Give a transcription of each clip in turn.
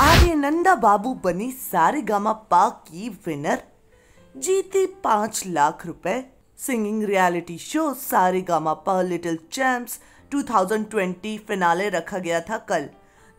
आर्यनंदा बाबू बनी सारे गामा पा की विनर जीती पाँच लाख रुपए। Singing reality show Sa Re Ga Ma Pa little champs 2020 finale रखा गया था कल,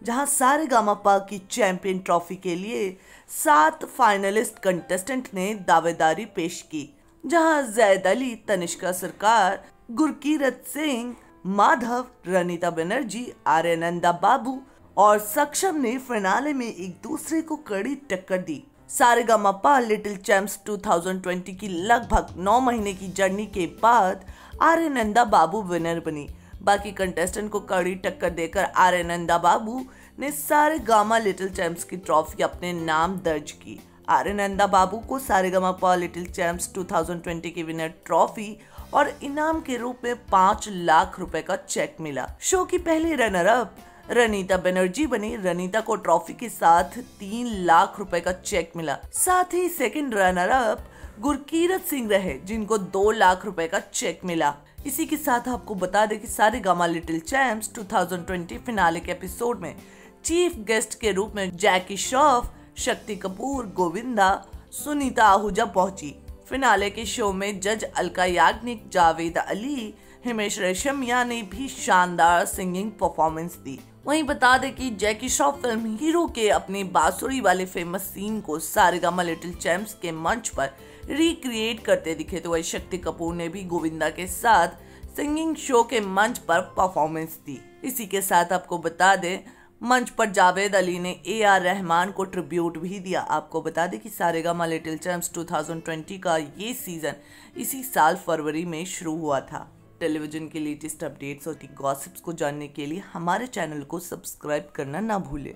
जहाँ सारे गामा पा की चैंपियन ट्रॉफी के लिए सात फाइनलिस्ट कंटेस्टेंट ने दावेदारी पेश की, जहाँ जैद अली तनिष्का सरकार, गुरकीरत सिंह, माधव, रनिता बनर्जी आर्यनंदा बाबू और सक्षम ने फिनाले में एक दूसरे को कड़ी टक्कर दी। सारे गमापा लिटिल चैम्प्स 2020 की लगभग नौ महीने की जर्नी के बाद आर्य नंदा बाबू विनर बनी। बाकी कंटेस्टेंट को कड़ी टक्कर देकर आर्य नंदा बाबू ने सारे गामा लिटिल चैम्प्स की ट्रॉफी अपने नाम दर्ज की। आर्य नंदा बाबू को सारे गमा लिटिल चैम्प्स 2020 की विनर ट्रॉफी और इनाम के रूप में पाँच लाख रुपए का चेक मिला। शो की पहली रनर अप रनीता बनर्जी बनी। रनीता को ट्रॉफी के साथ तीन लाख रुपए का चेक मिला। साथ ही second runner up Gurkirat Singh रहे, जिनको दो लाख रुपए का चेक मिला। इसी के साथ आपको बता दें कि Sa Re Ga Ma little champs 2020 finale के एपिसोड में चीफ गेस्ट के रूप में जैकी श्रॉफ, शक्ति कपूर, गोविंदा, सुनीता आहूजा पहुँची। फिनाले के शो में जज अलका याग्निक, जावेद अली हिमेश रेशमिया ने भी शानदार सिंगिंग परफॉर्मेंस दी। वहीं बता दें कि जैकी श्रॉफ फ़िल्म हीरो के अपने बांसुरी वाले फ़ेमस सीन को सारेगामा लिटिल चैम्प्स के मंच पर रिक्रिएट करते दिखे तो वही शक्ति कपूर ने भी गोविंदा के साथ सिंगिंग शो के मंच पर परफॉर्मेंस दी। इसी के साथ आपको बता दें, मंच पर जावेद अली ने ए आर रहमान को ट्रिब्यूट भी दिया। आपको बता दें कि सारेगामा लिटिल चैम्प्स 2020 का ये सीज़न इसी साल फरवरी में शुरू हुआ था। टेलीविज़न के लेटेस्ट अपडेट्स और गॉसिप्स को जानने के लिए हमारे चैनल को सब्सक्राइब करना ना भूलें।